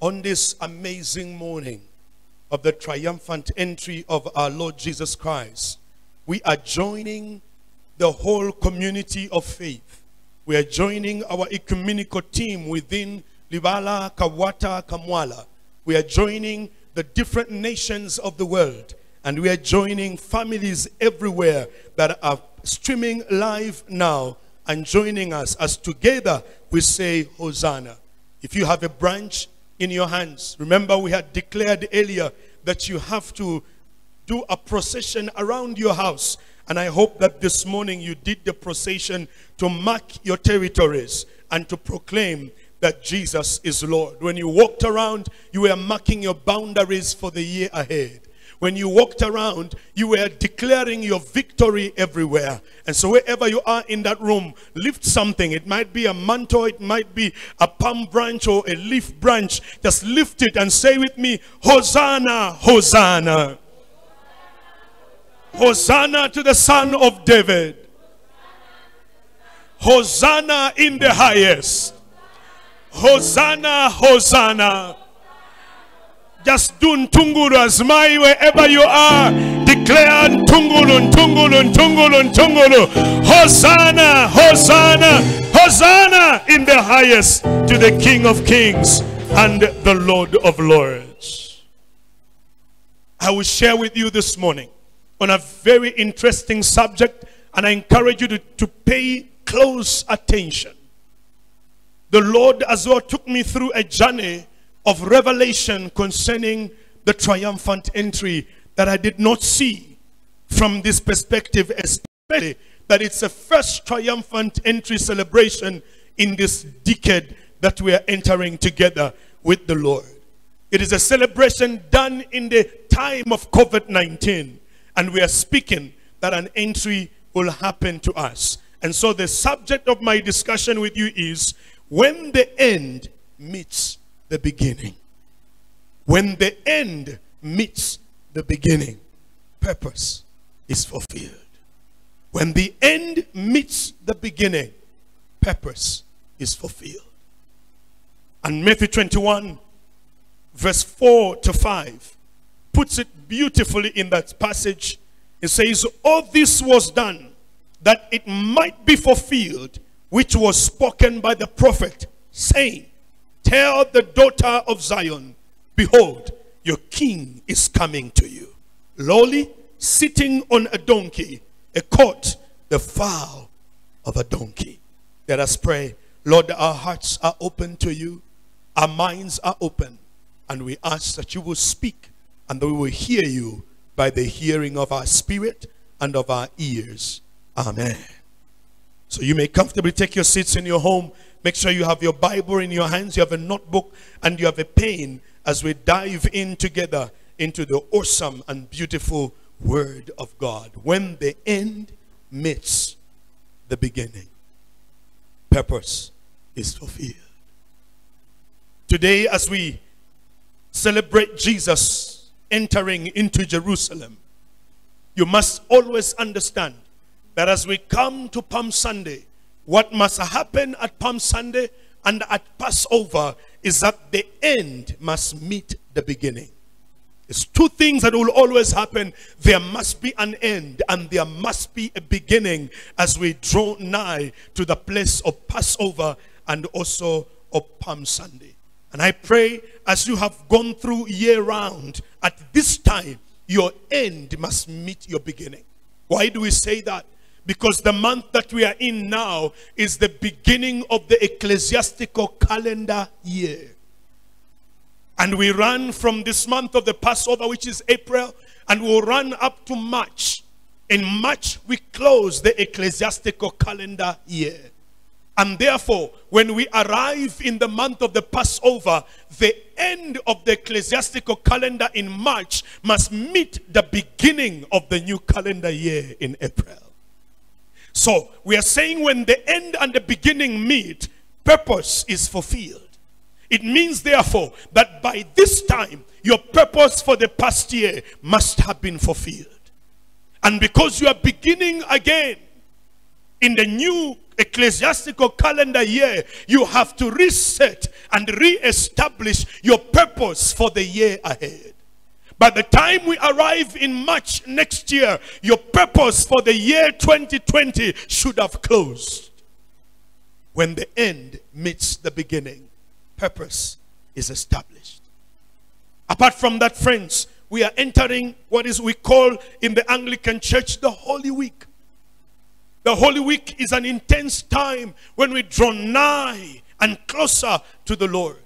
on this amazing morning of the triumphant entry of our Lord Jesus Christ, we are joining the whole community of faith. We are joining our ecumenical team within Libala, Kabwata, Kamwala. We are joining the different nations of the world. And we are joining families everywhere that are streaming live now and joining us as together we say Hosanna. If you have a branch in your hands, remember we had declared earlier that you have to do a procession around your house. And I hope that this morning you did the procession to mark your territories and to proclaim that Jesus is Lord. When you walked around, you were marking your boundaries for the year ahead. When you walked around, you were declaring your victory everywhere. And so, wherever you are in that room, lift something. It might be a mantle, it might be a palm branch or a leaf branch. Just lift it and say with me, Hosanna, Hosanna. Hosanna to the Son of David. Hosanna in the highest. Hosanna, Hosanna. Just do Ntungulu as my wherever you are. Declare Ntungulu, Ntungulu, Ntungulu, Ntungulu. Hosanna, Hosanna, Hosanna in the highest to the King of Kings and the Lord of Lords. I will share with you this morning on a very interesting subject, and I encourage you to, to pay close attention. The Lord as well took me through a journey of revelation concerning the triumphant entry that I did not see from this perspective, especially that it's a first triumphant entry celebration in this decade that we are entering together with the Lord. It is a celebration done in the time of COVID 19, and we are speaking that an entry will happen to us. And so, the subject of my discussion with you is when the end meets the beginning. When the end meets the beginning, purpose is fulfilled. When the end meets the beginning, purpose is fulfilled. And Matthew 21, verse 4 to 5, puts it beautifully in that passage. It says, All this was done that it might be fulfilled, which was spoken by the prophet, saying, Tell the daughter of Zion, Behold, your king is coming to you. Lowly, sitting on a donkey, a colt, the foal of a donkey. Let us pray. Lord, our hearts are open to you, our minds are open, and we ask that you will speak and that we will hear you by the hearing of our spirit and of our ears. Amen. So you may comfortably take your seats in your home. Make sure you have your Bible in your hands, you have a notebook, and you have a pen as we dive in together into the awesome and beautiful Word of God. When the end meets the beginning, purpose is fulfilled. Today, as we celebrate Jesus entering into Jerusalem, you must always understand that as we come to Palm Sunday, what must happen at Palm Sunday and at Passover is that the end must meet the beginning. It's two things that will always happen. There must be an end and there must be a beginning as we draw nigh to the place of Passover and also of Palm Sunday. And I pray as you have gone through year round, at this time, your end must meet your beginning. Why do we say that? Because the month that we are in now is the beginning of the ecclesiastical calendar year. And we run from this month of the Passover, which is April, and we'll run up to March. In March, we close the ecclesiastical calendar year. And therefore, when we arrive in the month of the Passover, the end of the ecclesiastical calendar in March must meet the beginning of the new calendar year in April. So we are saying when the end and the beginning meet, purpose is fulfilled. It means, therefore, that by this time, your purpose for the past year must have been fulfilled. And because you are beginning again in the new ecclesiastical calendar year, you have to reset and re-establish your purpose for the year ahead. By the time we arrive in March next year, your purpose for the year 2020 should have closed. When the end meets the beginning, purpose is established. Apart from that, friends, we are entering what is we call in the Anglican Church the Holy Week. The Holy Week is an intense time when we draw nigh and closer to the Lord.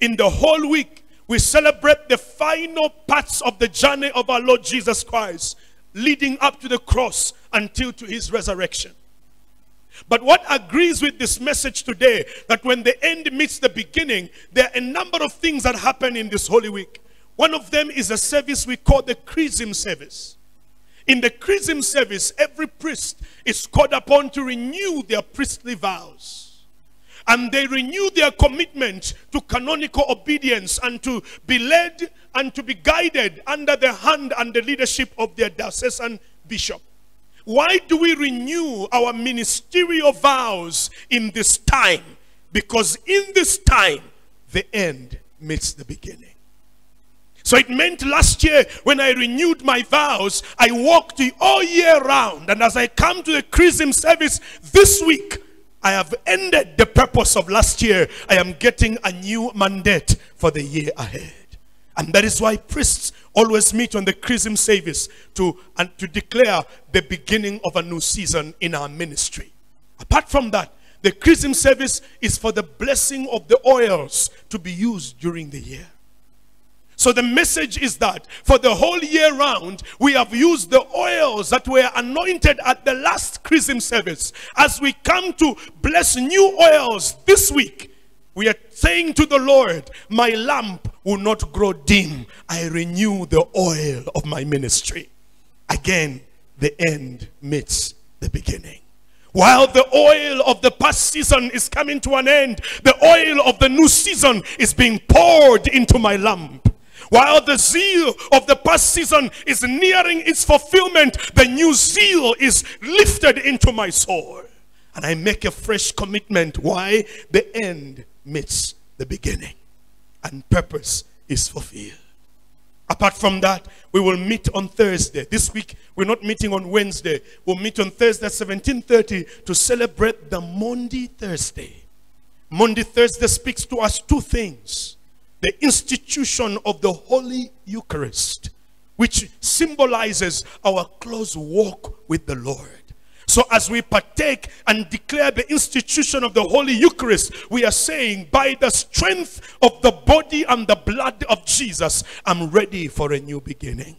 In the whole week, we celebrate the final parts of the journey of our Lord Jesus Christ, leading up to the cross until to his resurrection. But what agrees with this message today, that when the end meets the beginning, there are a number of things that happen in this Holy Week. One of them is a service we call the Chrism service. In the Chrism service, every priest is called upon to renew their priestly vows and they renew their commitment to canonical obedience and to be led and to be guided under the hand and the leadership of their diocesan bishop. Why do we renew our ministerial vows in this time? Because in this time, the end meets the beginning. So it meant last year when I renewed my vows, I walked all year round. And as I come to the chrism service this week, I have ended the purpose of last year. I am getting a new mandate for the year ahead. And that is why priests always meet on the chrism service to, and to declare the beginning of a new season in our ministry. Apart from that, the chrism service is for the blessing of the oils to be used during the year. So the message is that for the whole year round, we have used the oils that were anointed at the last chrism service. As we come to bless new oils this week, we are saying to the Lord, my lamp will not grow dim. I renew the oil of my ministry. Again, the end meets the beginning. While the oil of the past season is coming to an end, the oil of the new season is being poured into my lamp. While the zeal of the past season is nearing its fulfillment, the new zeal is lifted into my soul. And I make a fresh commitment. Why? The end meets the beginning. And purpose is fulfilled. Apart from that, we will meet on Thursday. This week, we're not meeting on Wednesday. We'll meet on Thursday 17.30 to celebrate the Maundy Thursday. Maundy Thursday speaks to us two things the institution of the Holy Eucharist, which symbolizes our close walk with the Lord. So as we partake and declare the institution of the Holy Eucharist, we are saying, by the strength of the body and the blood of Jesus, I'm ready for a new beginning.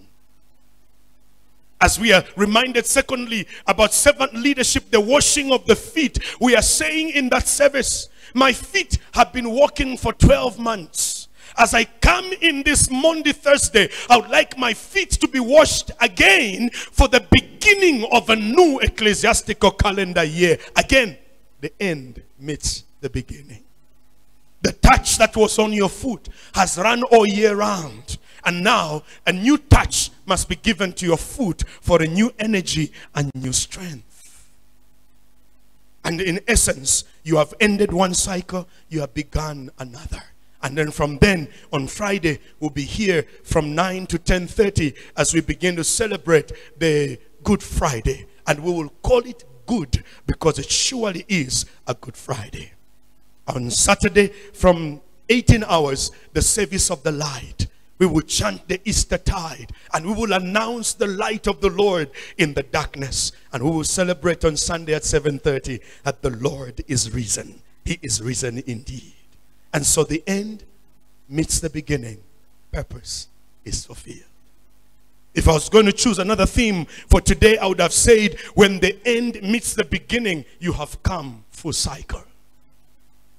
As we are reminded, secondly, about servant leadership, the washing of the feet, we are saying in that service, my feet have been walking for 12 months. As I come in this Maundy, Thursday, I would like my feet to be washed again for the beginning of a new ecclesiastical calendar year. Again, the end meets the beginning. The touch that was on your foot has run all year round. And now a new touch must be given to your foot for a new energy and new strength. And in essence, you have ended one cycle, you have begun another. And then from then on Friday, we'll be here from 9 to 10.30 as we begin to celebrate the Good Friday. And we will call it good because it surely is a Good Friday. On Saturday from 18 hours, the service of the light. We will chant the Easter tide and we will announce the light of the Lord in the darkness. And we will celebrate on Sunday at 7.30 that the Lord is risen. He is risen indeed. And so the end meets the beginning. Purpose is fulfilled. If I was going to choose another theme for today, I would have said, when the end meets the beginning, you have come full cycle.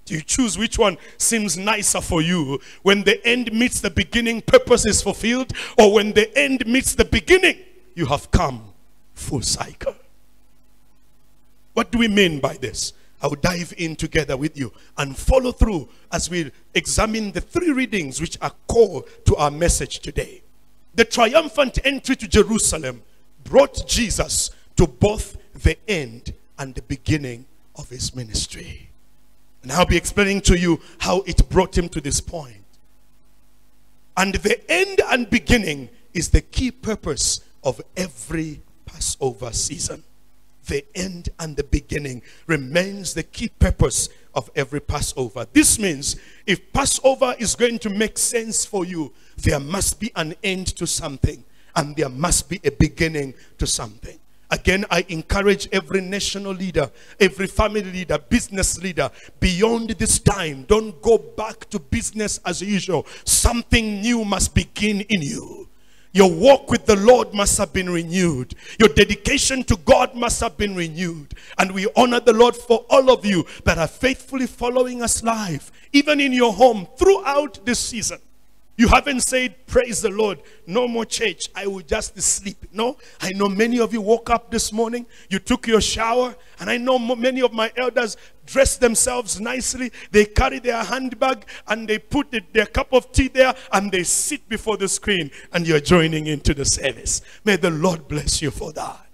Do you choose which one seems nicer for you? When the end meets the beginning, purpose is fulfilled, or when the end meets the beginning, you have come full cycle. What do we mean by this? I will dive in together with you and follow through as we examine the three readings which are core to our message today. The triumphant entry to Jerusalem brought Jesus to both the end and the beginning of his ministry. And I'll be explaining to you how it brought him to this point. And the end and beginning is the key purpose of every Passover season. The end and the beginning remains the key purpose of every Passover. This means if Passover is going to make sense for you, there must be an end to something and there must be a beginning to something. Again, I encourage every national leader, every family leader, business leader, beyond this time, don't go back to business as usual. Something new must begin in you. Your walk with the Lord must have been renewed. Your dedication to God must have been renewed. And we honor the Lord for all of you that are faithfully following us live, even in your home throughout this season. You haven't said, Praise the Lord, no more church, I will just sleep. No, I know many of you woke up this morning, you took your shower, and I know many of my elders dress themselves nicely. They carry their handbag and they put their cup of tea there and they sit before the screen, and you're joining into the service. May the Lord bless you for that.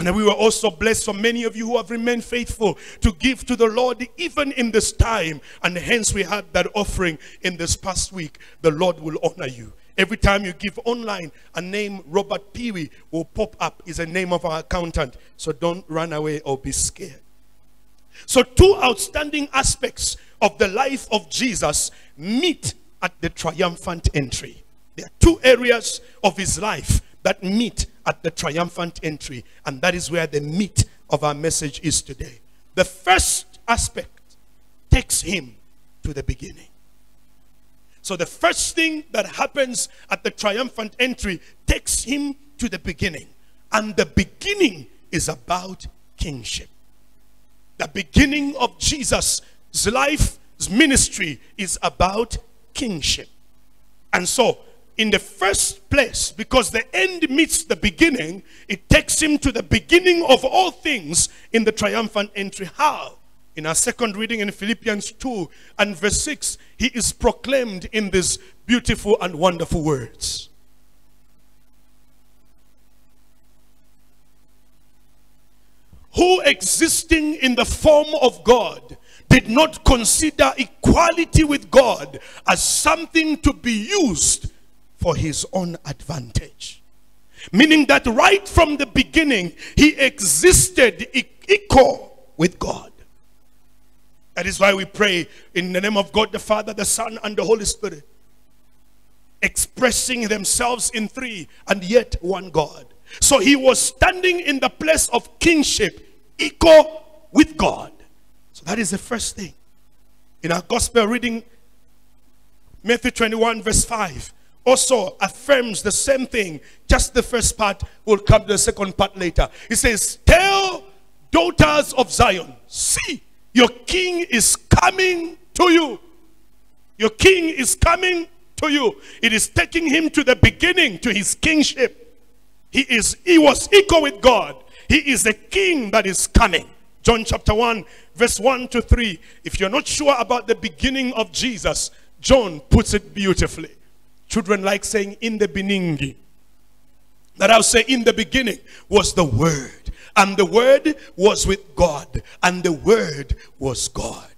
And we were also blessed for many of you who have remained faithful to give to the Lord even in this time. And hence we had that offering in this past week. The Lord will honor you. Every time you give online, a name Robert Peewee will pop up. Is a name of our accountant. So don't run away or be scared. So two outstanding aspects of the life of Jesus meet at the triumphant entry. There are two areas of his life that meet at the triumphant entry. And that is where the meat of our message is today. The first aspect takes him to the beginning. So the first thing that happens at the triumphant entry takes him to the beginning. And the beginning is about kingship. The beginning of Jesus' life, his ministry is about kingship. And so in the first place, because the end meets the beginning, it takes him to the beginning of all things in the triumphant entry. How? In our second reading in Philippians 2 and verse 6, he is proclaimed in these beautiful and wonderful words. Who existing in the form of God did not consider equality with God as something to be used for his own advantage. Meaning that right from the beginning, he existed equal with God. That is why we pray in the name of God the Father, the Son, and the Holy Spirit, expressing themselves in three and yet one God. So he was standing in the place of kingship, equal with God. So that is the first thing. In our gospel reading, Matthew 21, verse 5 also affirms the same thing. Just the first part will come the second part later. He says, Tell daughters of Zion, see, your king is coming to you. Your king is coming to you. It is taking him to the beginning, to his kingship. He is he was equal with God. He is the king that is coming. John chapter 1, verse 1 to 3. If you're not sure about the beginning of Jesus, John puts it beautifully. Children like saying in the beginning. That I'll say in the beginning was the Word. And the Word was with God. And the Word was God.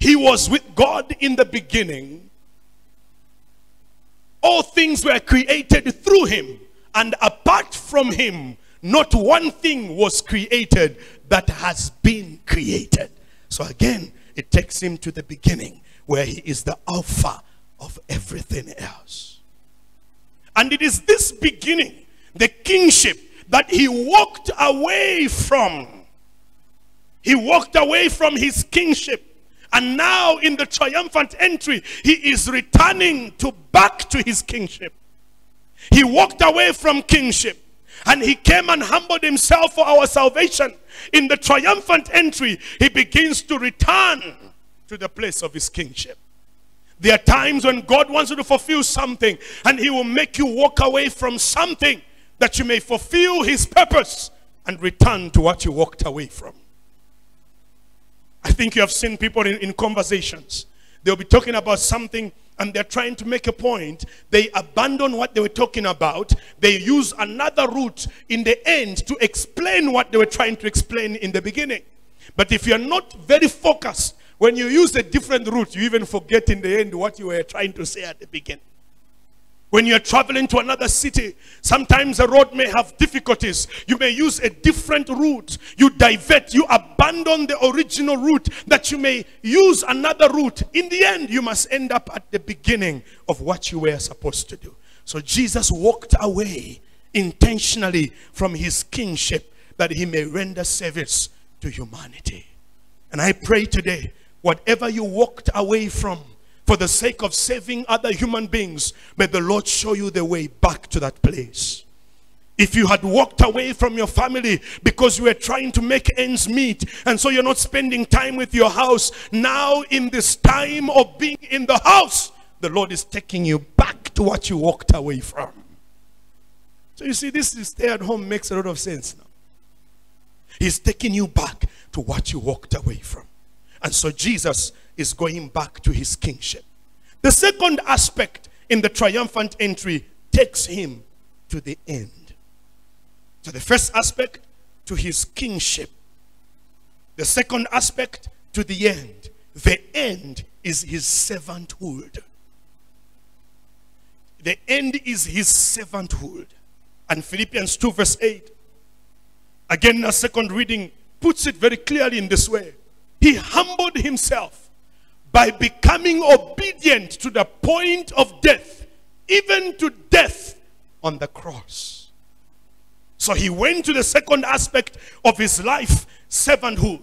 He was with God in the beginning. All things were created through him. And apart from him, not one thing was created that has been created. So again, it takes him to the beginning where he is the Alpha of everything else. And it is this beginning, the kingship, that he walked away from. He walked away from his kingship. And now in the triumphant entry, he is returning to back to his kingship. He walked away from kingship and he came and humbled himself for our salvation. In the triumphant entry, he begins to return to the place of his kingship. There are times when God wants you to fulfill something and he will make you walk away from something that you may fulfill his purpose and return to what you walked away from. I think you have seen people in, in conversations. They'll be talking about something and they're trying to make a point. They abandon what they were talking about. They use another route in the end to explain what they were trying to explain in the beginning. But if you're not very focused, when you use a different route, you even forget in the end what you were trying to say at the beginning. When you're traveling to another city, sometimes the road may have difficulties. You may use a different route. You divert, you abandon the original route that you may use another route. In the end, you must end up at the beginning of what you were supposed to do. So Jesus walked away intentionally from his kingship that he may render service to humanity. And I pray today, whatever you walked away from, for the sake of saving other human beings, may the Lord show you the way back to that place. If you had walked away from your family because you were trying to make ends meet, and so you're not spending time with your house, now in this time of being in the house, the Lord is taking you back to what you walked away from. So you see, this stay at home makes a lot of sense now. He's taking you back to what you walked away from. And so Jesus is going back to his kingship. The second aspect in the triumphant entry takes him to the end. So the first aspect to his kingship. The second aspect to the end. The end is his servanthood. The end is his servanthood. And Philippians 2 verse 8. Again, a second reading puts it very clearly in this way. He humbled himself by becoming obedient to the point of death, even to death on the cross. So he went to the second aspect of his life, servanthood.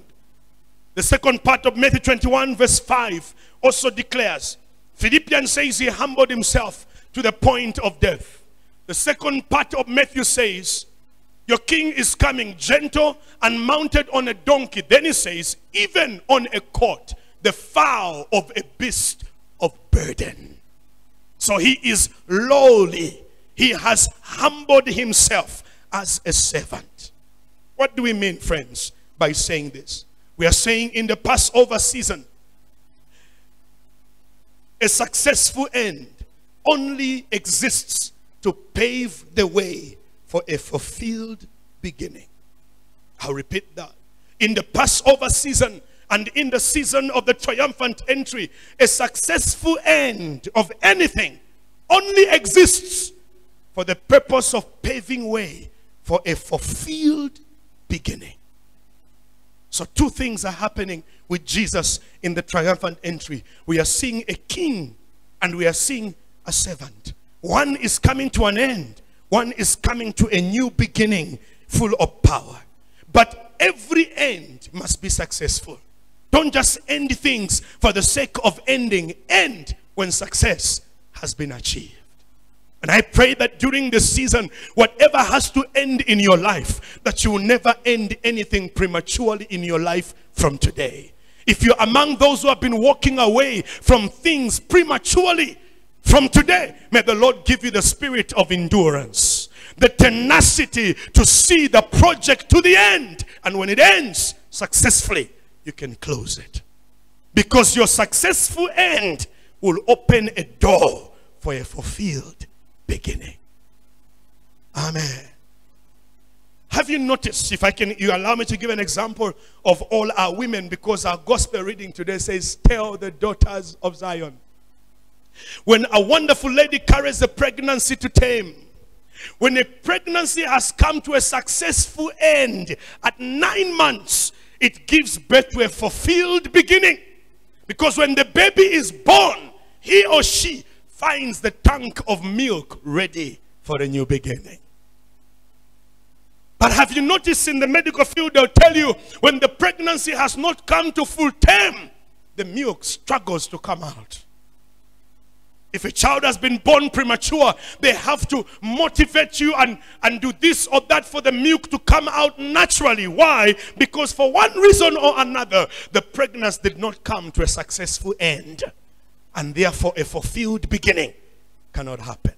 The second part of Matthew 21, verse 5, also declares Philippians says he humbled himself to the point of death. The second part of Matthew says, Your king is coming gentle and mounted on a donkey. Then he says, Even on a colt the fowl of a beast of burden. So he is lowly. He has humbled himself as a servant. What do we mean, friends, by saying this? We are saying in the Passover season, a successful end only exists to pave the way for a fulfilled beginning. I'll repeat that. In the Passover season, and in the season of the triumphant entry, a successful end of anything only exists for the purpose of paving way for a fulfilled beginning. So, two things are happening with Jesus in the triumphant entry. We are seeing a king and we are seeing a servant. One is coming to an end, one is coming to a new beginning full of power. But every end must be successful. Don't just end things for the sake of ending. End when success has been achieved. And I pray that during this season, whatever has to end in your life, that you will never end anything prematurely in your life from today. If you're among those who have been walking away from things prematurely, from today, may the Lord give you the spirit of endurance, the tenacity to see the project to the end. And when it ends successfully, you can close it. Because your successful end will open a door for a fulfilled beginning. Amen. Have you noticed, if I can, you allow me to give an example of all our women, because our gospel reading today says, Tell the daughters of Zion. When a wonderful lady carries a pregnancy to tame, when a pregnancy has come to a successful end at nine months, it gives birth to a fulfilled beginning. Because when the baby is born, he or she finds the tank of milk ready for a new beginning. But have you noticed in the medical field, they'll tell you when the pregnancy has not come to full term, the milk struggles to come out. If a child has been born premature, they have to motivate you and, and do this or that for the milk to come out naturally. Why? Because for one reason or another, the pregnancy did not come to a successful end. And therefore, a fulfilled beginning cannot happen.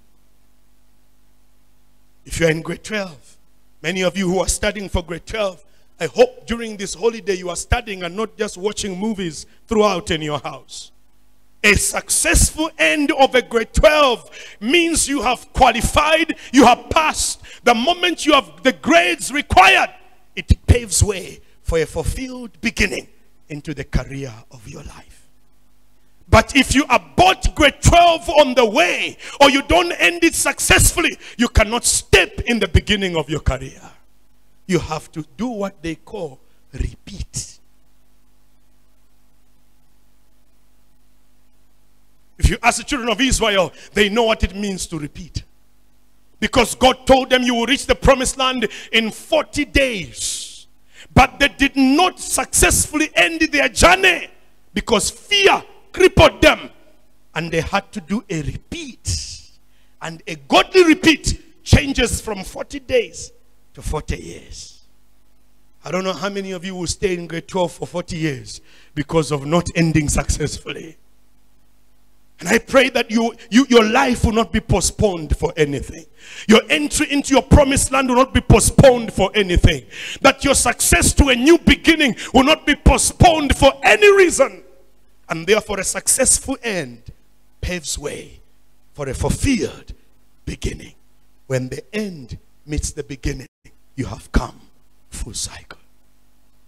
If you're in grade 12, many of you who are studying for grade 12, I hope during this holiday you are studying and not just watching movies throughout in your house. A successful end of a grade 12 means you have qualified, you have passed. The moment you have the grades required, it paves way for a fulfilled beginning into the career of your life. But if you abort grade 12 on the way or you don't end it successfully, you cannot step in the beginning of your career. You have to do what they call repeat. You ask the children of Israel, they know what it means to repeat. Because God told them you will reach the promised land in 40 days. But they did not successfully end their journey because fear crippled them. And they had to do a repeat. And a godly repeat changes from 40 days to 40 years. I don't know how many of you will stay in grade 12 for 40 years because of not ending successfully. And I pray that you, you, your life will not be postponed for anything. Your entry into your promised land will not be postponed for anything. That your success to a new beginning will not be postponed for any reason. And therefore, a successful end paves way for a fulfilled beginning. When the end meets the beginning, you have come full cycle.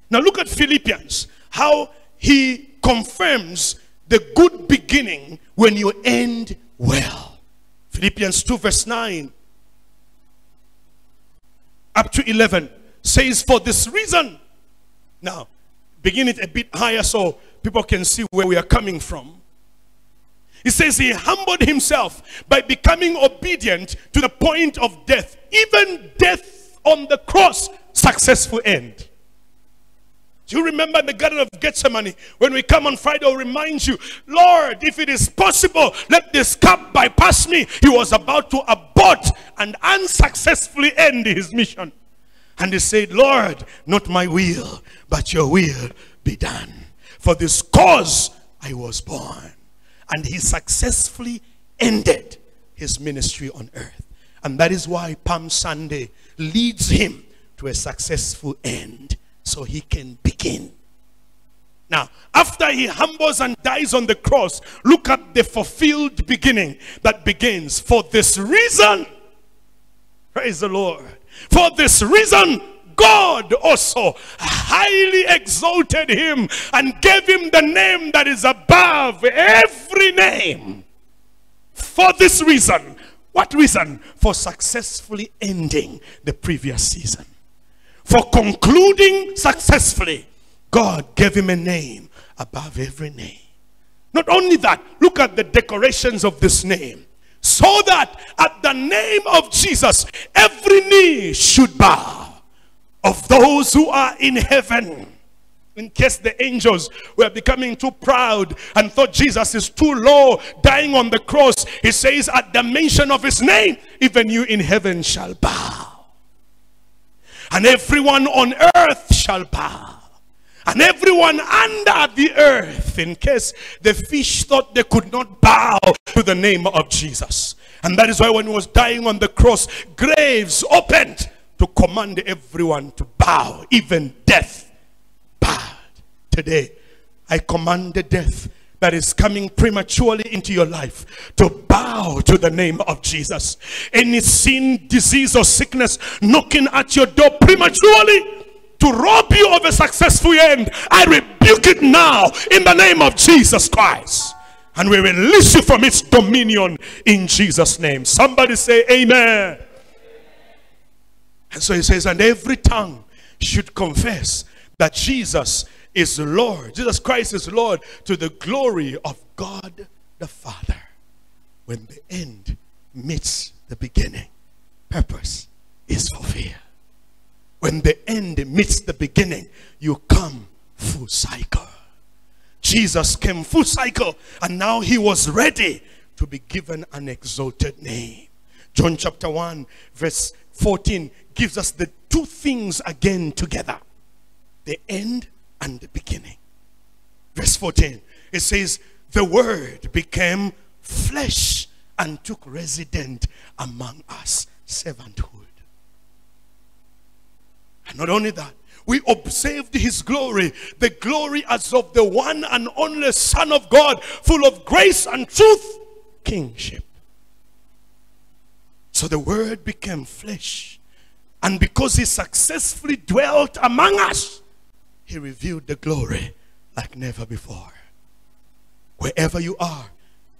Now, look at Philippians, how he confirms the good beginning when you end well. Philippians 2, verse 9 up to 11 says, For this reason, now begin it a bit higher so people can see where we are coming from. He says he humbled himself by becoming obedient to the point of death, even death on the cross, successful end. Do you remember the Garden of Gethsemane when we come on Friday? I'll remind you, Lord, if it is possible, let this cup bypass me. He was about to abort and unsuccessfully end his mission. And he said, Lord, not my will, but your will be done. For this cause I was born. And he successfully ended his ministry on earth. And that is why Palm Sunday leads him to a successful end so he can begin. Now, after he humbles and dies on the cross, look at the fulfilled beginning that begins. For this reason, praise the Lord. For this reason, God also highly exalted him and gave him the name that is above every name. For this reason, what reason? For successfully ending the previous season for concluding successfully, God gave him a name above every name. Not only that, look at the decorations of this name. So that at the name of Jesus, every knee should bow of those who are in heaven. In case the angels were becoming too proud and thought Jesus is too low, dying on the cross, he says, At the mention of his name, even you in heaven shall bow and everyone on earth shall bow. And everyone under the earth, in case the fish thought they could not bow to the name of Jesus. And that is why when he was dying on the cross, graves opened to command everyone to bow, even death bowed. Today, I command the death that is coming prematurely into your life to to the name of Jesus. Any sin, disease, or sickness knocking at your door prematurely to rob you of a successful end, I rebuke it now in the name of Jesus Christ. And we release you from its dominion in Jesus' name. Somebody say, Amen. And so he says, and every tongue should confess that Jesus is Lord. Jesus Christ is Lord to the glory of God the Father. When the end meets the beginning, purpose is fulfilled. When the end meets the beginning, you come full cycle. Jesus came full cycle and now he was ready to be given an exalted name. John chapter 1 verse 14 gives us the two things again together. The end and the beginning. Verse 14, it says, The word became flesh and took resident among us. Servanthood. And not only that, we observed his glory, the glory as of the one and only Son of God, full of grace and truth, kingship. So the word became flesh. And because he successfully dwelt among us, he revealed the glory like never before. Wherever you are,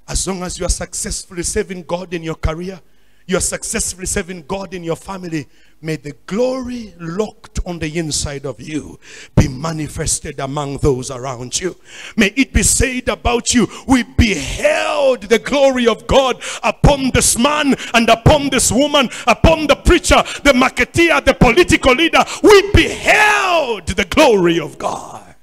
as long as you are successfully serving God in your career, you are successfully serving God in your family, may the glory locked on the inside of you be manifested among those around you. May it be said about you, we beheld the glory of God upon this man and upon this woman, upon the preacher, the marketeer, the political leader. We beheld the glory of God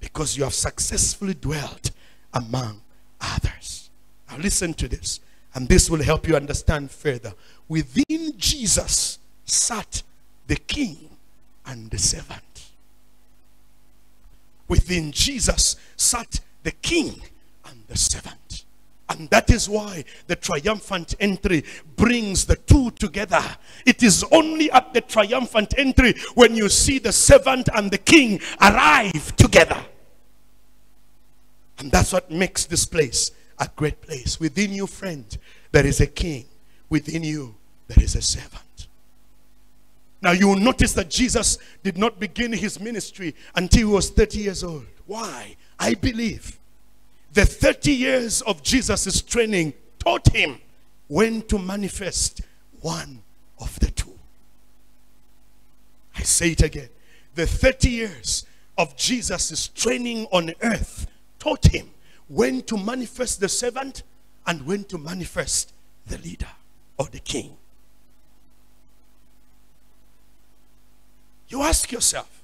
because you have successfully dwelt among others. Now, listen to this. And this will help you understand further. Within Jesus sat the king and the servant. Within Jesus sat the king and the servant. And that is why the triumphant entry brings the two together. It is only at the triumphant entry when you see the servant and the king arrive together. And that's what makes this place a great place. Within you, friend, there is a king. Within you, there is a servant. Now, you will notice that Jesus did not begin his ministry until he was 30 years old. Why? I believe the 30 years of Jesus' training taught him when to manifest one of the two. I say it again. The 30 years of Jesus' training on earth taught him when to manifest the servant and when to manifest the leader or the king. You ask yourself,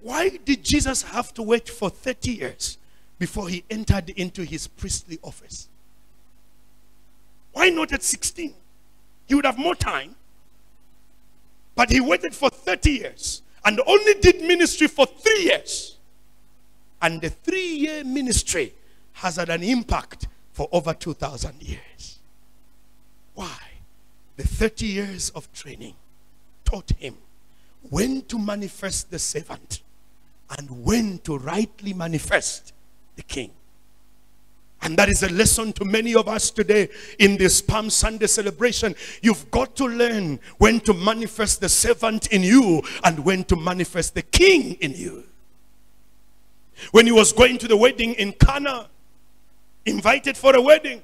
why did Jesus have to wait for 30 years before he entered into his priestly office? Why not at 16? He would have more time. But he waited for 30 years and only did ministry for three years. And the three year ministry has had an impact for over 2,000 years. Why? The 30 years of training taught him when to manifest the servant and when to rightly manifest the king. And that is a lesson to many of us today in this Palm Sunday celebration. You've got to learn when to manifest the servant in you and when to manifest the king in you. When he was going to the wedding in Cana, invited for a wedding,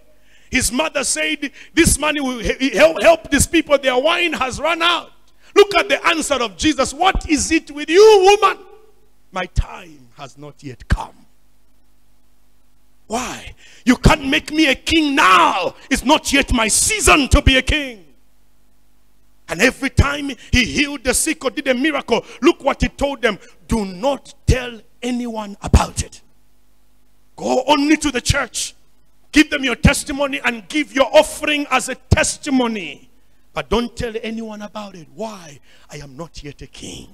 his mother said, This money will help help these people, their wine has run out. Look at the answer of Jesus. What is it with you, woman? My time has not yet come. Why? You can't make me a king now. It's not yet my season to be a king. And every time he healed the sick or did a miracle, look what he told them. Do not tell anyone about it. Go only to the church. Give them your testimony and give your offering as a testimony. But don't tell anyone about it. Why? I am not yet a king.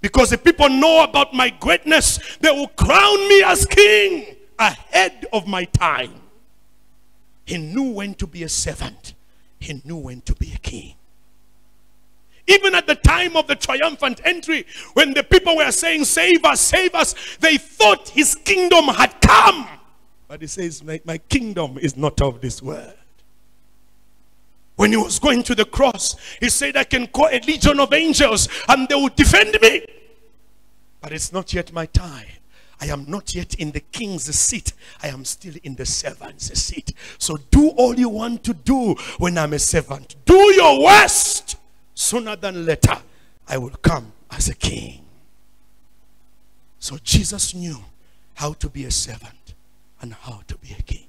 Because if people know about my greatness, they will crown me as king ahead of my time. He knew when to be a servant, he knew when to be a king. Even at the time of the triumphant entry, when the people were saying, Save us, save us, they thought his kingdom had come. But he says, My, my kingdom is not of this world. When he was going to the cross, he said, I can call a legion of angels and they will defend me. But it's not yet my time. I am not yet in the king's seat. I am still in the servant's seat. So do all you want to do when I'm a servant. Do your worst. Sooner than later, I will come as a king. So Jesus knew how to be a servant and how to be a king.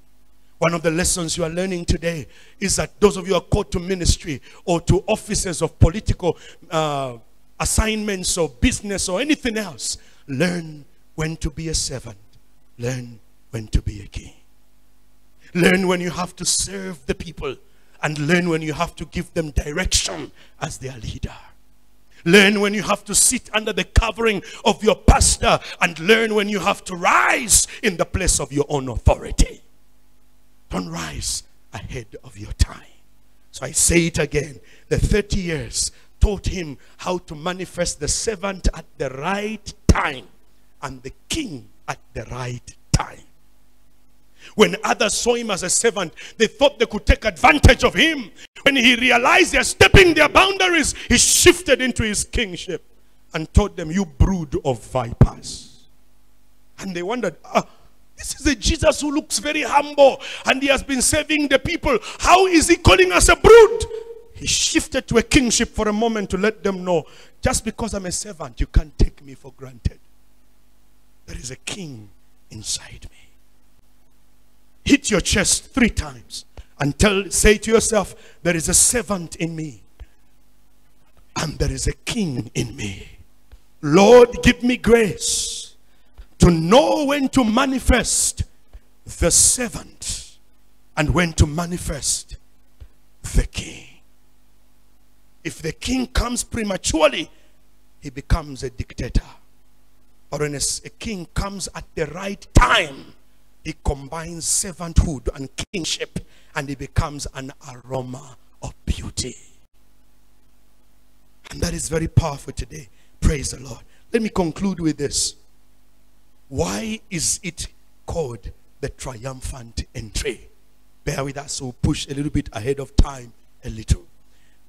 One of the lessons you are learning today is that those of you who are called to ministry or to offices of political uh, assignments or business or anything else, learn when to be a servant. Learn when to be a king. Learn when you have to serve the people and learn when you have to give them direction as their leader. Learn when you have to sit under the covering of your pastor and learn when you have to rise in the place of your own authority. Don't rise ahead of your time. So I say it again. The 30 years taught him how to manifest the servant at the right time and the king at the right time. When others saw him as a servant, they thought they could take advantage of him. When he realized they're stepping their boundaries, he shifted into his kingship. and told them, You brood of vipers. And they wondered, ah, this is a Jesus who looks very humble and he has been saving the people. How is he calling us a brood? He shifted to a kingship for a moment to let them know just because I'm a servant, you can't take me for granted. There is a king inside me. Hit your chest three times and tell, say to yourself, There is a servant in me, and there is a king in me. Lord, give me grace to know when to manifest the servant and when to manifest the king. If the king comes prematurely, he becomes a dictator. But when a, a king comes at the right time, he combines servanthood and kingship and he becomes an aroma of beauty. And that is very powerful today. Praise the Lord. Let me conclude with this. Why is it called the triumphant entry? Bear with us, we'll push a little bit ahead of time a little.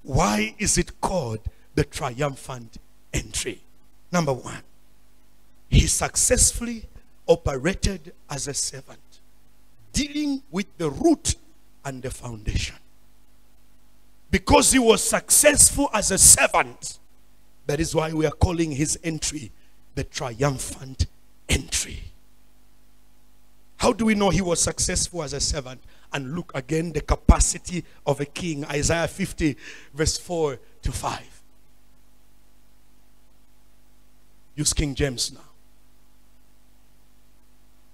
Why is it called the triumphant entry? Number one, he successfully operated as a servant, dealing with the root and the foundation. Because he was successful as a servant, that is why we are calling his entry the triumphant entry. How do we know he was successful as a servant? And look again the capacity of a king. Isaiah 50, verse 4 to 5. Use King James now.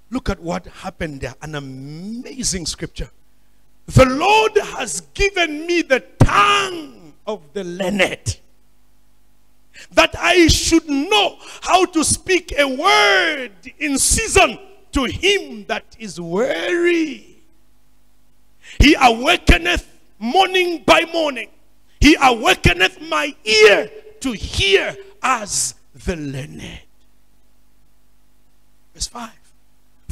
Look at what happened there. An amazing scripture. The Lord has given me the tongue of the learned that I should know how to speak a word in season to him that is weary. He awakeneth morning by morning. He awakeneth my ear to hear as the learned. Verse 5.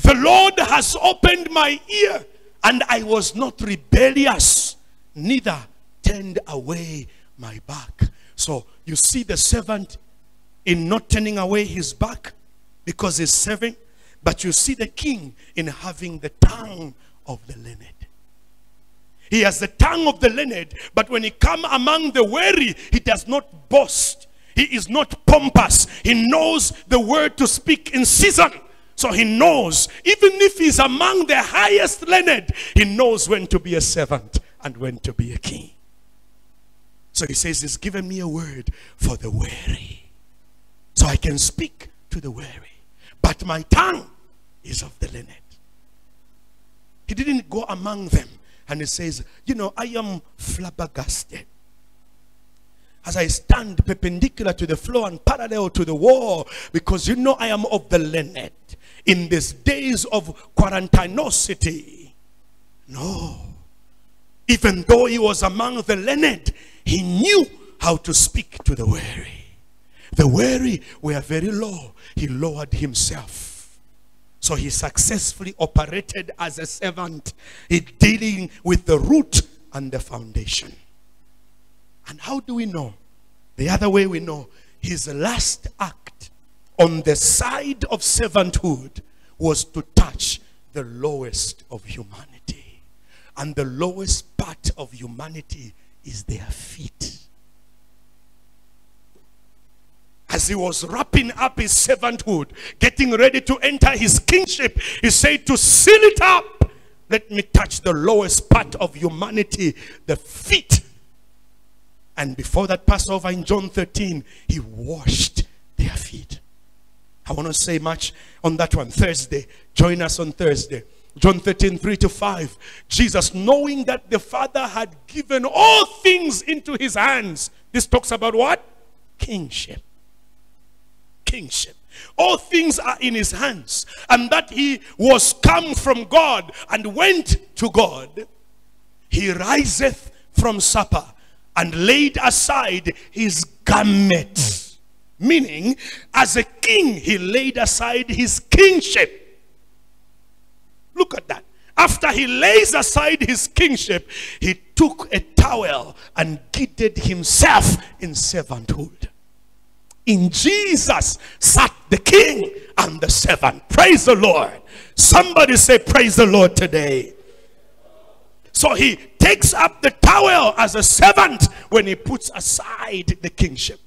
The Lord has opened my ear, and I was not rebellious, neither turned away my back. So you see the servant in not turning away his back because he's serving, but you see the king in having the tongue of the learned. He has the tongue of the learned, but when he come among the weary, he does not boast. He is not pompous. He knows the word to speak in season. So he knows, even if he's among the highest learned, he knows when to be a servant and when to be a king. So he says, He's given me a word for the weary. So I can speak to the weary. But my tongue is of the learned. He didn't go among them and he says, You know, I am flabbergasted. As I stand perpendicular to the floor and parallel to the wall, because you know I am of the learned in these days of quarantinosity. No. Even though he was among the learned, he knew how to speak to the weary. The weary were very low. He lowered himself. So he successfully operated as a servant, he dealing with the root and the foundation. And how do we know? The other way we know, his last act on the side of servanthood was to touch the lowest of humanity. And the lowest part of humanity is their feet. As he was wrapping up his servanthood, getting ready to enter his kingship, he said to seal it up. Let me touch the lowest part of humanity, the feet. And before that Passover in John 13, he washed their feet. I want to say much on that one. Thursday. Join us on Thursday. John 13, 3 to 5. Jesus, knowing that the Father had given all things into his hands. This talks about what? Kingship. Kingship. All things are in his hands. And that he was come from God and went to God. He riseth from supper and laid aside his garment Meaning, as a king, he laid aside his kingship. Look at that. After he lays aside his kingship, he took a towel and girded himself in servanthood. In Jesus sat the king and the servant. Praise the Lord. Somebody say, Praise the Lord today. So he takes up the towel as a servant when he puts aside the kingship.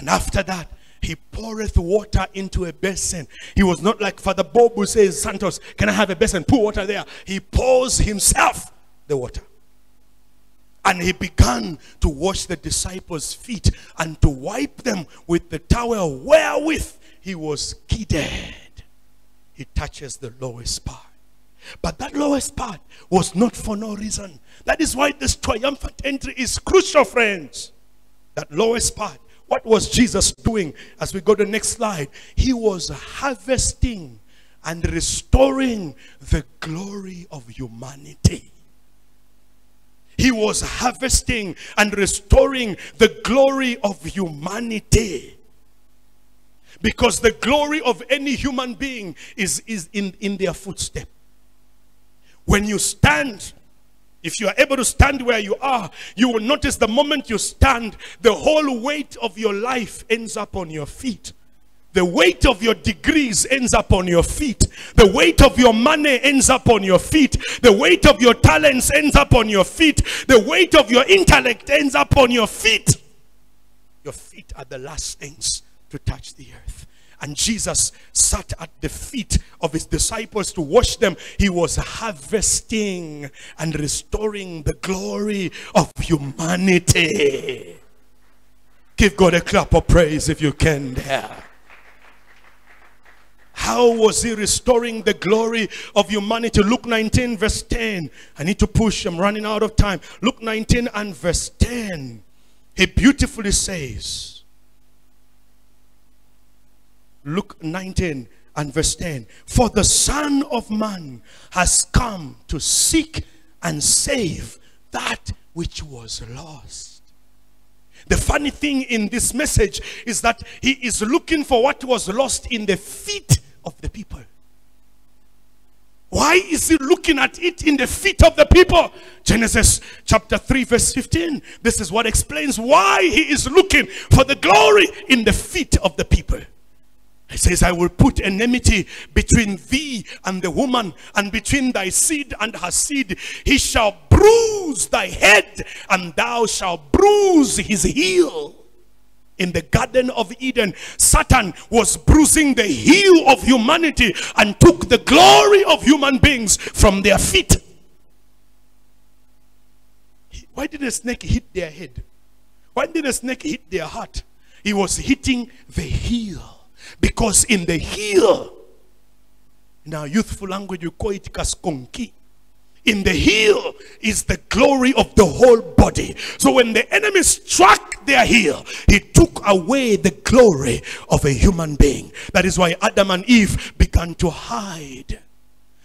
And after that, he poureth water into a basin. He was not like Father Bob who says, Santos, can I have a basin? Pour water there. He pours himself the water. And he began to wash the disciples' feet and to wipe them with the towel wherewith he was kidded. He touches the lowest part. But that lowest part was not for no reason. That is why this triumphant entry is crucial, friends. That lowest part. What was Jesus doing? As we go to the next slide, he was harvesting and restoring the glory of humanity. He was harvesting and restoring the glory of humanity. Because the glory of any human being is, is in, in their footstep. When you stand, if you are able to stand where you are, you will notice the moment you stand, the whole weight of your life ends up on your feet. The weight of your degrees ends up on your feet. The weight of your money ends up on your feet. The weight of your talents ends up on your feet. The weight of your intellect ends up on your feet. Your feet are the last things to touch the earth. And Jesus sat at the feet of his disciples to wash them. He was harvesting and restoring the glory of humanity. Give God a clap of praise if you can there. How was he restoring the glory of humanity? Luke 19, verse 10. I need to push, I'm running out of time. Luke 19 and verse 10. He beautifully says, Luke 19 and verse 10 For the Son of Man has come to seek and save that which was lost. The funny thing in this message is that he is looking for what was lost in the feet of the people. Why is he looking at it in the feet of the people? Genesis chapter 3, verse 15. This is what explains why he is looking for the glory in the feet of the people. Says, I will put enmity between thee and the woman, and between thy seed and her seed. He shall bruise thy head, and thou shalt bruise his heel in the Garden of Eden, Satan was bruising the heel of humanity and took the glory of human beings from their feet. Why did a snake hit their head? Why did a snake hit their heart? He was hitting the heel. Because in the heel, in our youthful language, we call it kaskonki in the heel is the glory of the whole body. So when the enemy struck their heel, he took away the glory of a human being. That is why Adam and Eve began to hide.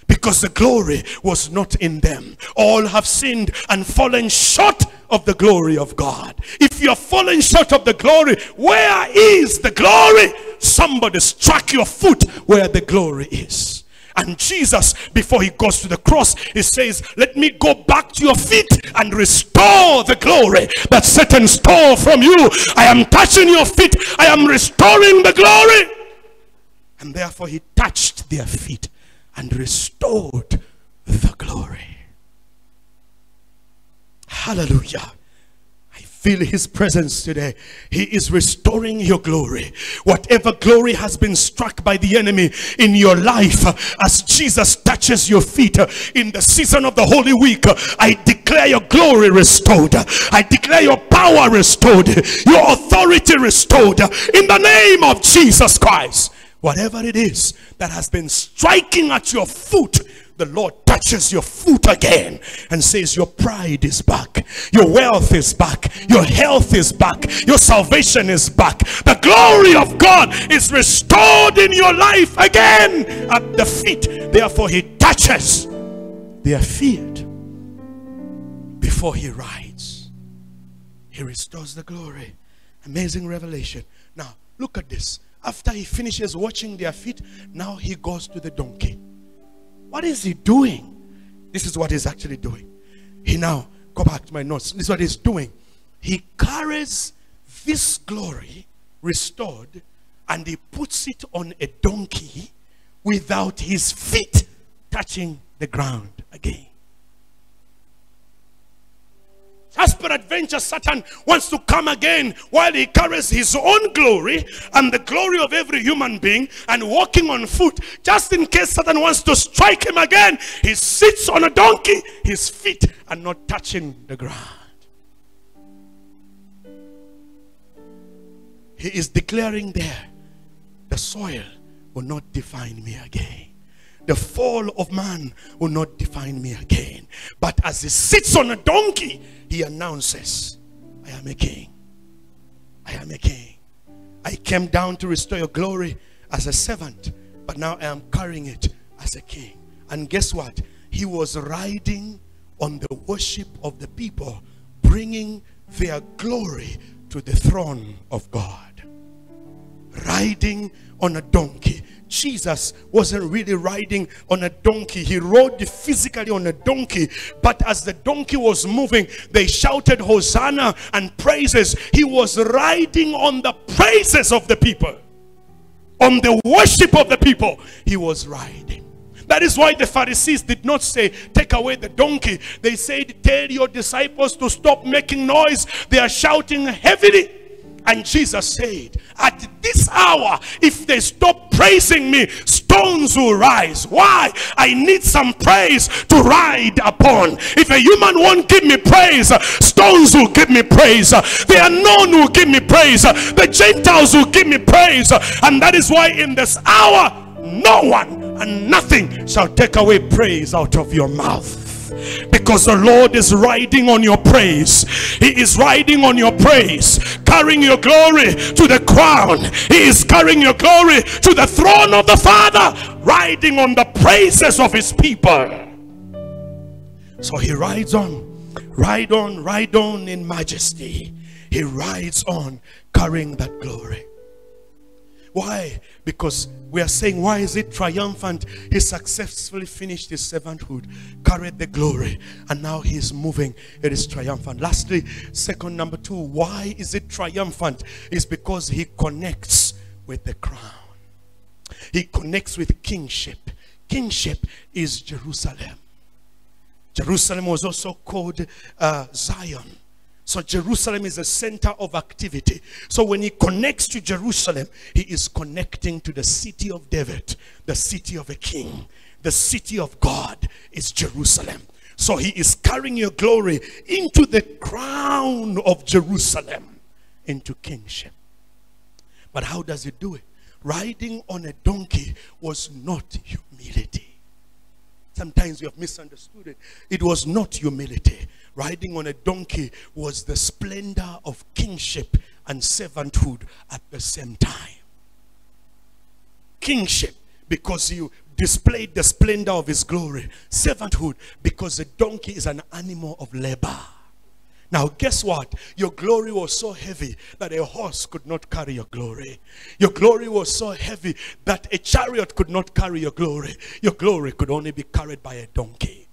Because the glory was not in them. All have sinned and fallen short of the glory of God. If you're fallen short of the glory, where is the glory? Somebody struck your foot where the glory is. And Jesus, before he goes to the cross, he says, Let me go back to your feet and restore the glory that Satan stole from you. I am touching your feet, I am restoring the glory. And therefore, he touched their feet and restored the glory. Hallelujah I feel his presence today. He is restoring your glory. Whatever glory has been struck by the enemy in your life, as Jesus touches your feet in the season of the Holy Week, I declare your glory restored. I declare your power restored, your authority restored in the name of Jesus Christ. Whatever it is that has been striking at your foot the Lord touches your foot again and says, Your pride is back, your wealth is back, your health is back, your salvation is back. The glory of God is restored in your life again at the feet. Therefore, He touches their feet before He rides. He restores the glory. Amazing revelation. Now, look at this. After he finishes watching their feet, now he goes to the donkey. What is he doing? This is what he's actually doing. He now, go back to my notes. This is what he's doing. He carries this glory restored and he puts it on a donkey without his feet touching the ground again. As adventure, Satan wants to come again while he carries his own glory and the glory of every human being and walking on foot. Just in case Satan wants to strike him again, he sits on a donkey. His feet are not touching the ground. He is declaring there, the soil will not define me again. The fall of man will not define me again. But as he sits on a donkey, he announces, I am a king. I am a king. I came down to restore your glory as a servant, but now I am carrying it as a king. And guess what? He was riding on the worship of the people, bringing their glory to the throne of God. Riding on a donkey. Jesus wasn't really riding on a donkey. He rode physically on a donkey. But as the donkey was moving, they shouted Hosanna and praises. He was riding on the praises of the people, on the worship of the people. He was riding. That is why the Pharisees did not say, Take away the donkey. They said, Tell your disciples to stop making noise. They are shouting heavily. And Jesus said, At this hour, if they stop praising me, stones will rise. Why? I need some praise to ride upon. If a human won't give me praise, stones will give me praise. The unknown will give me praise. The Gentiles will give me praise. And that is why in this hour, no one and nothing shall take away praise out of your mouth because the Lord is riding on your praise. He is riding on your praise, carrying your glory to the crown. He is carrying your glory to the throne of the Father, riding on the praises of his people. So he rides on, ride on, ride on in majesty. He rides on carrying that glory. Why? Because we are saying, why is it triumphant? He successfully finished his servanthood, carried the glory, and now he is moving. It is triumphant. Lastly, second number two, why is it triumphant? Is because he connects with the crown. He connects with kingship. Kingship is Jerusalem. Jerusalem was also called uh, Zion. So Jerusalem is the center of activity. So when he connects to Jerusalem, he is connecting to the city of David, the city of a king. The city of God is Jerusalem. So he is carrying your glory into the crown of Jerusalem, into kingship. But how does he do it? Riding on a donkey was not humility. Sometimes we have misunderstood it. It was not humility riding on a donkey was the splendor of kingship and servanthood at the same time. Kingship, because you displayed the splendor of his glory. Servanthood, because the donkey is an animal of labor. Now, guess what? Your glory was so heavy that a horse could not carry your glory. Your glory was so heavy that a chariot could not carry your glory. Your glory could only be carried by a donkey.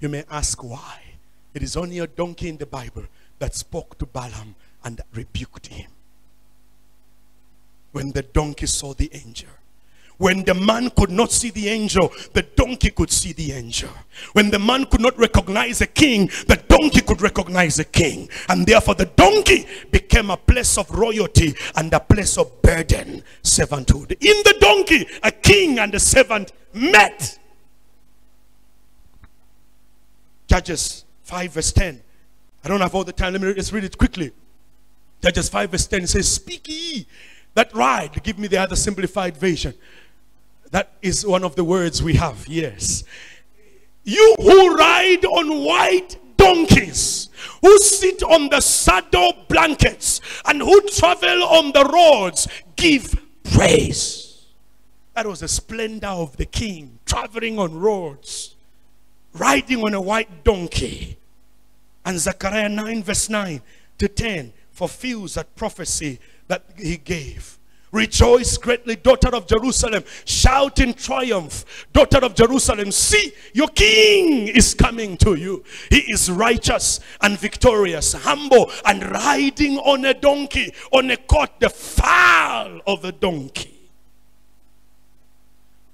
You may ask why. It is only a donkey in the Bible that spoke to Balaam and rebuked him. When the donkey saw the angel. When the man could not see the angel, the donkey could see the angel. When the man could not recognize a king, the donkey could recognize a king. And therefore, the donkey became a place of royalty and a place of burden, servanthood. In the donkey, a king and a servant met. Judges 5 verse 10. I don't have all the time. Let me just read it quickly. Judges 5 verse 10 says, Speak ye that ride. Give me the other simplified version. That is one of the words we have. Yes. You who ride on white donkeys, who sit on the saddle blankets, and who travel on the roads, give praise. That was the splendor of the king, traveling on roads, riding on a white donkey. And Zechariah 9, verse 9 to 10 fulfills that prophecy that he gave. Rejoice greatly, daughter of Jerusalem. Shout in triumph, daughter of Jerusalem. See, your king is coming to you. He is righteous and victorious, humble and riding on a donkey, on a cot, the foal of a donkey.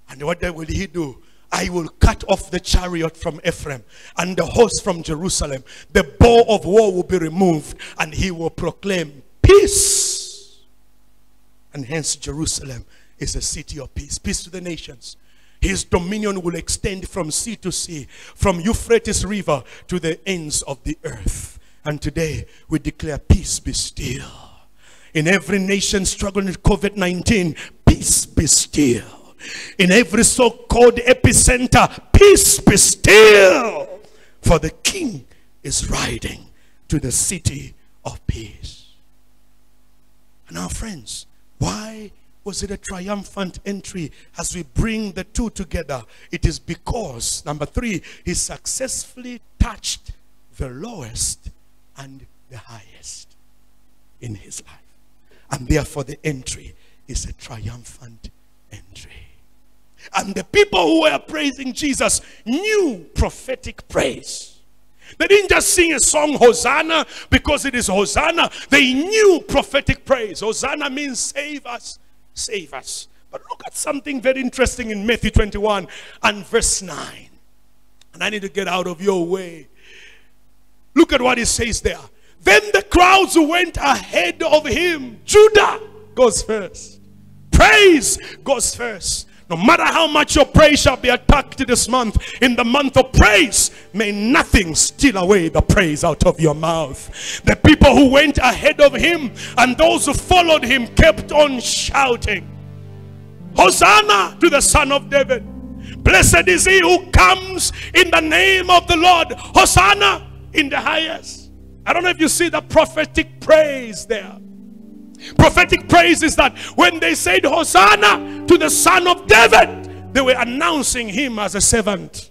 And what will he do? I will cut off the chariot from Ephraim and the horse from Jerusalem. The bow of war will be removed, and he will proclaim peace and hence Jerusalem is a city of peace. Peace to the nations. His dominion will extend from sea to sea, from Euphrates River to the ends of the earth. And today we declare peace be still. In every nation struggling with COVID 19, peace be still. In every so called epicenter, peace be still. For the king is riding to the city of peace. And our friends, why was it a triumphant entry as we bring the two together? It is because, number three, he successfully touched the lowest and the highest in his life. And therefore, the entry is a triumphant. And the people who were praising Jesus knew prophetic praise. They didn't just sing a song, Hosanna, because it is Hosanna. They knew prophetic praise. Hosanna means save us, save us. But look at something very interesting in Matthew 21 and verse 9. And I need to get out of your way. Look at what he says there. Then the crowds went ahead of him. Judah goes first. Praise goes first. No matter how much your praise shall be attacked this month, in the month of praise, may nothing steal away the praise out of your mouth. The people who went ahead of him and those who followed him kept on shouting, Hosanna to the Son of David. Blessed is he who comes in the name of the Lord. Hosanna in the highest. I don't know if you see the prophetic praise there. Prophetic praise is that when they said Hosanna to the son of David, they were announcing him as a servant.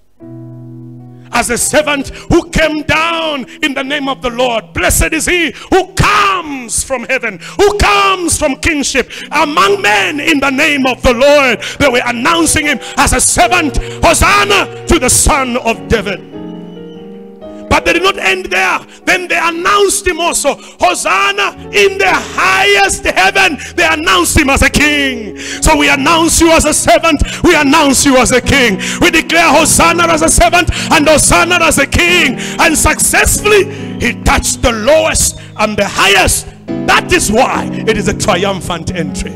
As a servant who came down in the name of the Lord. Blessed is he who comes from heaven, who comes from kingship among men in the name of the Lord. They were announcing him as a servant. Hosanna to the son of David. But they did not end there. Then they announced him also. Hosanna in the highest heaven. They announced him as a king. So we announce you as a servant. We announce you as a king. We declare Hosanna as a servant and Hosanna as a king. And successfully, he touched the lowest and the highest. That is why it is a triumphant entry.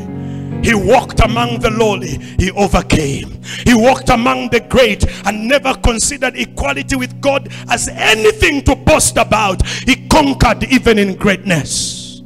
He walked among the lowly, he overcame. He walked among the great and never considered equality with God as anything to boast about. He conquered even in greatness.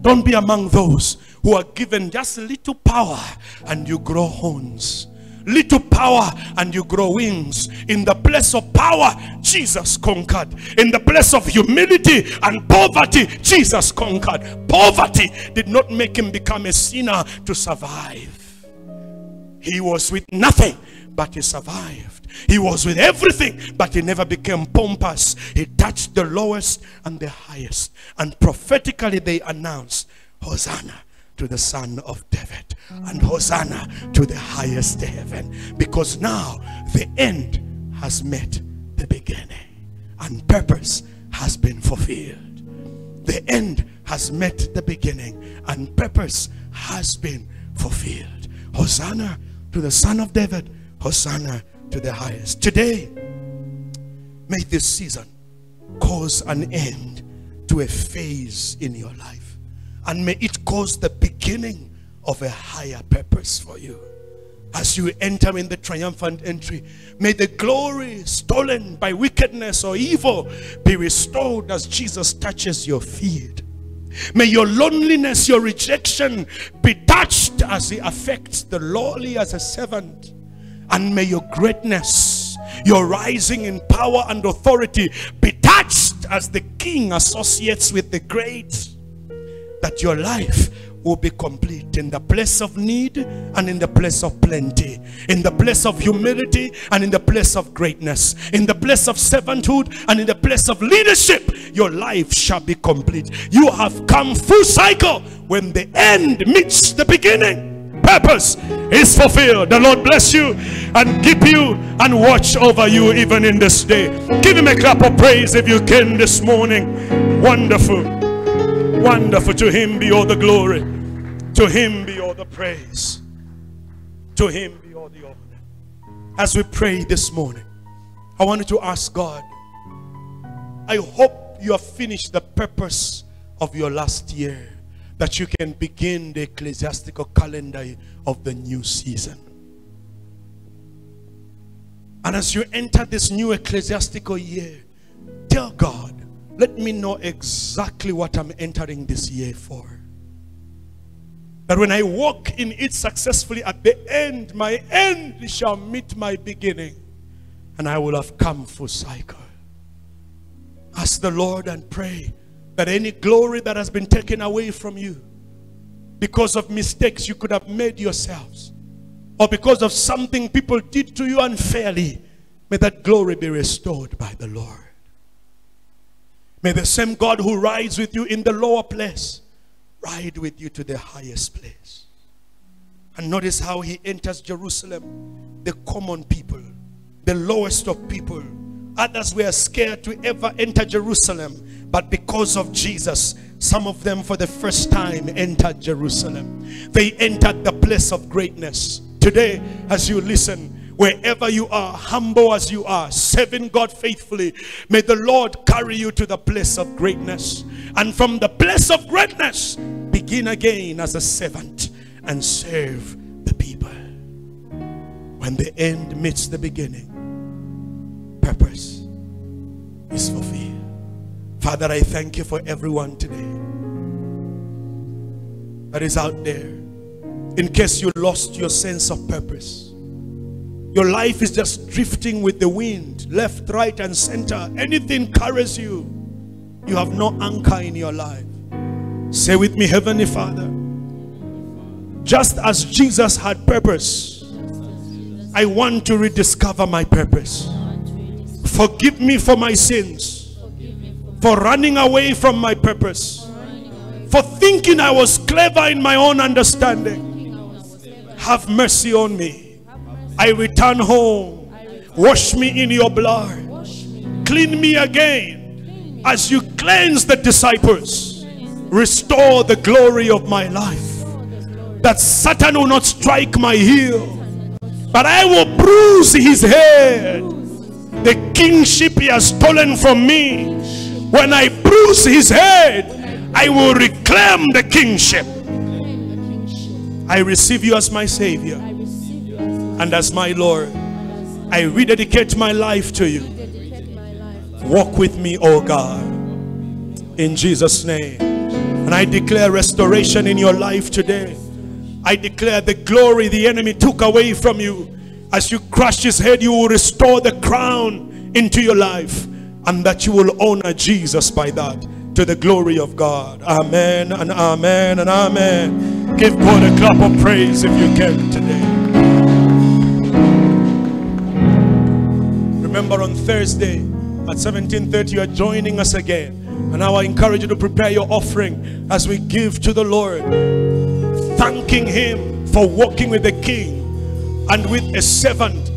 Don't be among those who are given just a little power and you grow horns little power and you grow wings. In the place of power, Jesus conquered. In the place of humility and poverty, Jesus conquered. Poverty did not make him become a sinner to survive. He was with nothing, but he survived. He was with everything, but he never became pompous. He touched the lowest and the highest. And prophetically, they announced, Hosanna to the Son of David and Hosanna to the highest heaven because now the end has met the beginning and purpose has been fulfilled. The end has met the beginning and purpose has been fulfilled. Hosanna to the Son of David, Hosanna to the highest. Today, may this season cause an end to a phase in your life and may it cause the beginning of a higher purpose for you. As you enter in the triumphant entry, may the glory stolen by wickedness or evil be restored as Jesus touches your feet. May your loneliness, your rejection be touched as he affects the lowly as a servant. And may your greatness, your rising in power and authority be touched as the king associates with the great that your life will be complete in the place of need and in the place of plenty, in the place of humility and in the place of greatness, in the place of servanthood and in the place of leadership. Your life shall be complete. You have come full cycle when the end meets the beginning purpose is fulfilled. The Lord bless you and keep you and watch over you even in this day. Give him a clap of praise if you can this morning. Wonderful. Wonderful. To him be all the glory. To him be all the praise. To him be all the honor. As we pray this morning, I wanted to ask God, I hope you have finished the purpose of your last year that you can begin the ecclesiastical calendar of the new season. And as you enter this new ecclesiastical year, tell God, let me know exactly what I'm entering this year for. That when I walk in it successfully at the end, my end shall meet my beginning, and I will have come full cycle. Ask the Lord and pray that any glory that has been taken away from you because of mistakes you could have made yourselves or because of something people did to you unfairly, may that glory be restored by the Lord. May the same God who rides with you in the lower place ride with you to the highest place. And notice how he enters Jerusalem, the common people, the lowest of people. Others were scared to ever enter Jerusalem but because of Jesus, some of them for the first time entered Jerusalem. They entered the place of greatness. Today, as you listen, wherever you are, humble as you are, serving God faithfully, may the Lord carry you to the place of greatness. And from the place of greatness, begin again as a servant and serve the people. When the end meets the beginning, purpose is fulfilled. Father, I thank you for everyone today that is out there. In case you lost your sense of purpose, your life is just drifting with the wind, left, right, and center. Anything carries you. You have no anchor in your life. Say with me, Heavenly Father, just as Jesus had purpose, I want to rediscover my purpose. Forgive me for my sins for running away from my purpose, for thinking I was clever in my own understanding. Have mercy on me. I return home. Wash me in your blood. Clean me again as you cleanse the disciples. Restore the glory of my life. That Satan will not strike my heel, but I will bruise his head. The kingship he has stolen from me when I bruise his head, I will reclaim the kingship. I receive you as my Savior and as my Lord. I rededicate my life to you. Walk with me, oh God, in Jesus' name. And I declare restoration in your life today. I declare the glory the enemy took away from you. As you crush his head, you will restore the crown into your life and that you will honor Jesus by that to the glory of God. Amen and amen and amen. Give God a clap of praise if you can today. Remember on Thursday at 17:30 you are joining us again. And now I encourage you to prepare your offering as we give to the Lord, thanking him for walking with the king and with a servant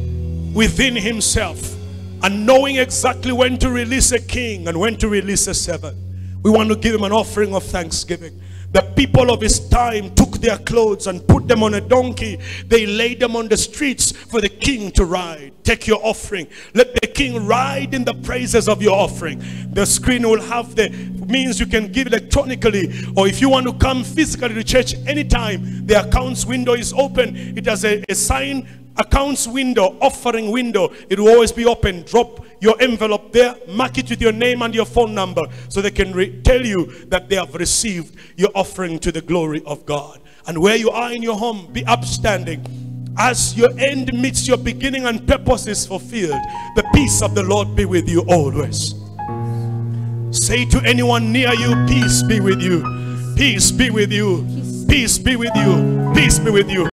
within himself and knowing exactly when to release a king and when to release a servant. We want to give him an offering of thanksgiving. The people of his time took their clothes and put them on a donkey. They laid them on the streets for the king to ride. Take your offering. Let the king ride in the praises of your offering. The screen will have the means you can give electronically or if you want to come physically to church anytime the accounts window is open it has a, a sign accounts window, offering window, it will always be open. Drop your envelope there, mark it with your name and your phone number so they can tell you that they have received your offering to the glory of God. And where you are in your home, be upstanding. As your end meets your beginning and purpose is fulfilled, the peace of the Lord be with you always. Say to anyone near you, peace be with you. Peace be with you. Peace be with you. Peace be with you.